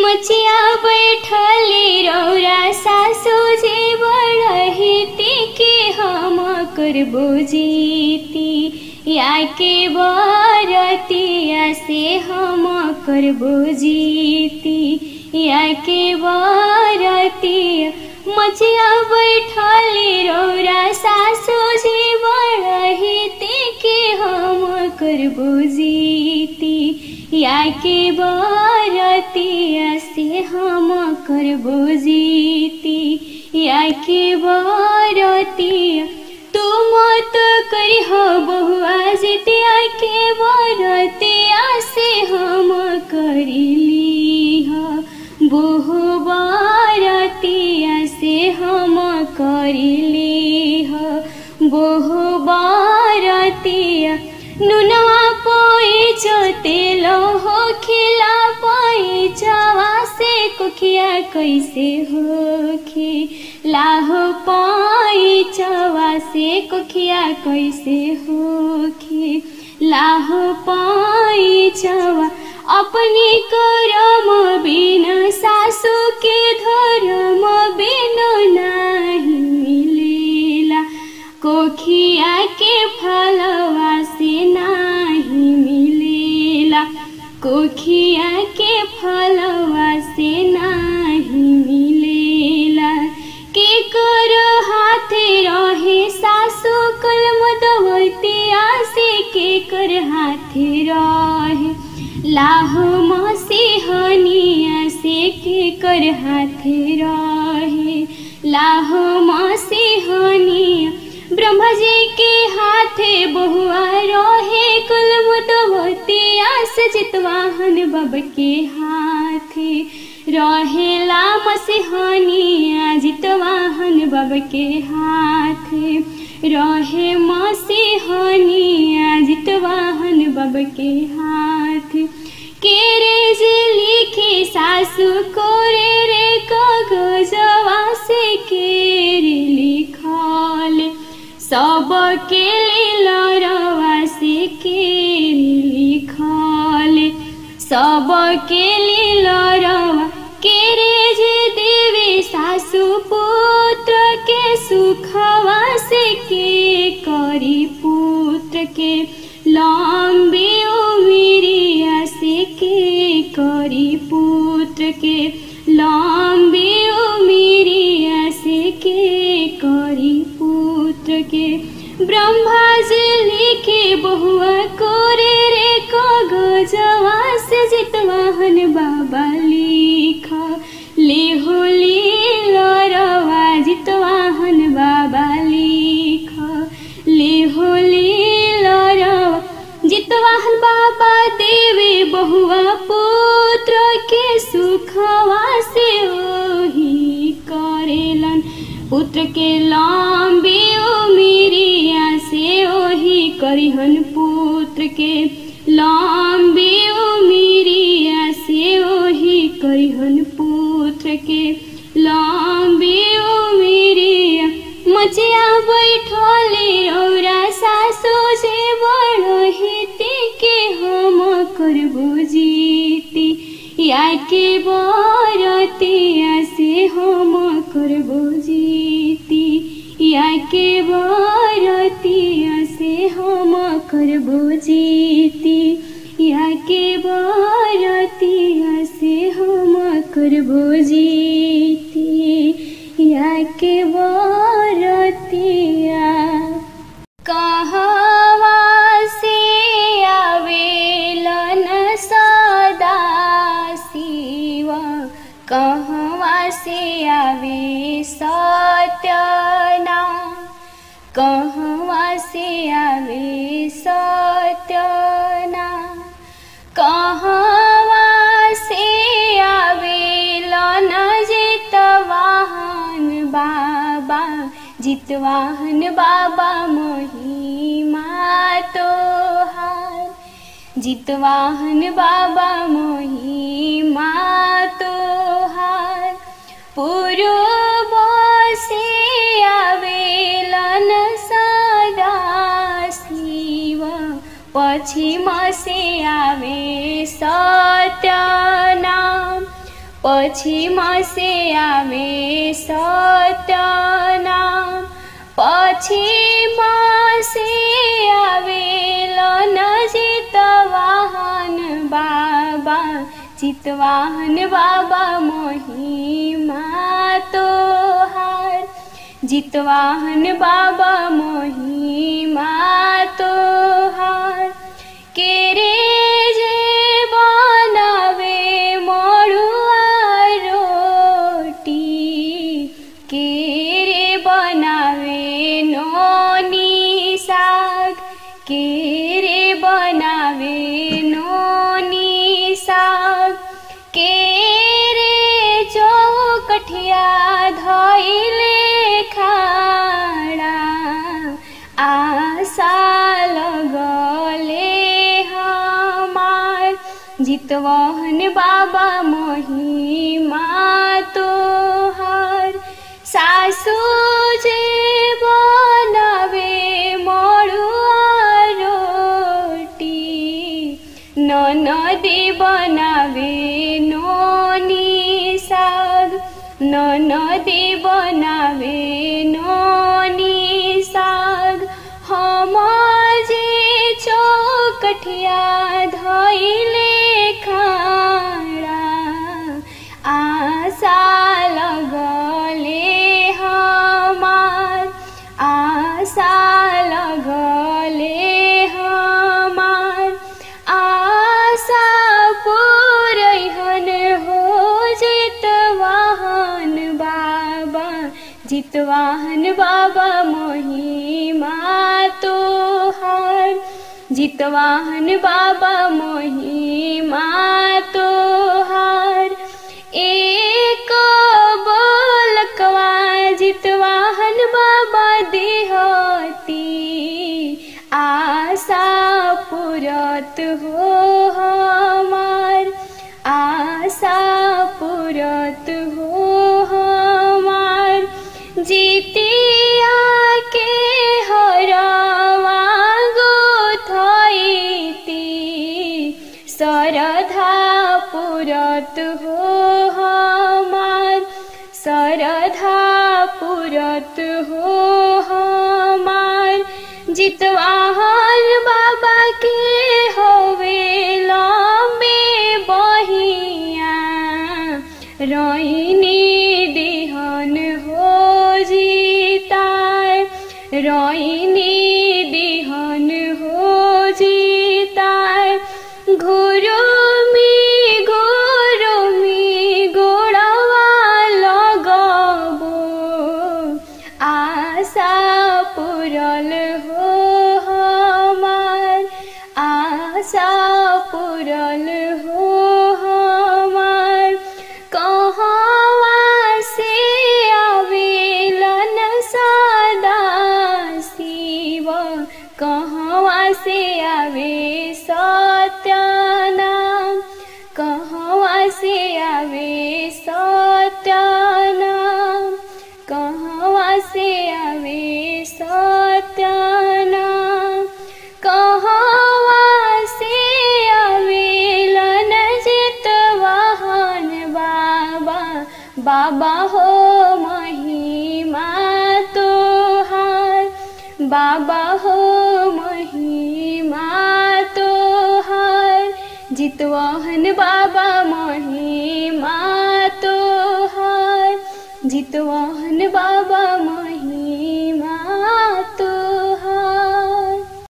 मचिया बैठली रौरा सासू जी बड़हिती के हम करबो जीती या के बरतिया से हम करबो जीती या के बरतिया मचिया बैठली रौरा सासू जी बड़हिती के हम करबो जीती या के बरतिया से हम करबो जीती या के बरतिया तुम तो करी हो बहुआ जितिया के बरतिया से हम करिली बहु बरतिया से हम करिली बहु पातिया नुनवा पोए जो तेलो हो खिला पोए जावा से कुखिया कोई से हो खिला हो पोए जावा से कुखिया कोई से हो खिला हो पोए जावा अपने करम बिना सासु के धर्म बिना ना কে ভালোবাসে নাহি মিলিলা। কখিয়াকে ভালোবাসে নাহি মিলিলা। কে করো হাতে রহে শাশু কলম দবতে আসে, কে কর হাতে রহে। লাহো মসি হনি আসে, কে কর হাতে রহে। লাহো মসি হনি ब्रह्मा जी के हाथे बहुआ कुल रहे कुलमुतवतिया सजितवाहन बब के हाथे। रहेला मसिहानिया जितवाहन बब के हाथे। रहे मसिहानिया जितवाहन बब के हाथे। केरे जे लिखे सासु कोरे रे कागजवा से केरे सबके लरवा सिके सब सबके लरवा के रे जे देवी सासु पुत्र के सुखवा के करी ब्रह्मा जी लिखे बहुआ कोरे रे रे को कागजवा से जितवाहन बाबा लिखा। ले लेहो लीलरवा जितवाहन बाबा लिखा। लेहो लीलरवा जितवाहन बाबा देवे बहुआ पुत्र के सुखवा से ओही करेलन। पुत्र के लंबी उमिरिया से ओही करिहन पुत्र के। लंबी उमिरिया से ओही करिहन पुत्र के। लंबी उमिरिया मचिया बैठले औरा सासू जे बड़हिती के हम करबो जीती। या के बरतिया से हम करबो जीती। या के से जीती या के बरतिया से हम करबो जीती या के बरतिया कहवा से आवेलन सदा शिव कहवा से आवे सत्यना कहवा से आवे सत्यना कहवा से आवेलन जितवाहन बाबा जितवाहन बाबा महिमा तोहार जितवाहन बाबा महिमा तोहार पूर्व आवेलन सदा शिव। पश्चिम से आवे सत्य नाम। पश्चिम से आवे सत्यनाम पश्चिम से आवे लनजित वाहन बाबा। चितवाहन बाबा महिमा तोहार जितवाहन बाबा मोही तोहार जितवहन बाबा महिमा तोहार सासू जे बनावे मड़ुआ रोटी ननदी बनावे नोनी साग ननदी बनावे महिमा तोहार जितवाहन बाबा महिमा तोहार एक बोलकवा जितवाहन बाबा देहती। आशा पुरत हो सरधा पुरत हो हमार सरधा पुरत हो बाबा के होवे लम्बे बहिया रोइनी से आवे सत्यनाम कहवा से आवेलन जितवाहन बाबा बाबा हो महिमा तोहार बाबा हो महिमा तोहार जितवाहन बाबा महिमा जितवाहन बाबा महिमा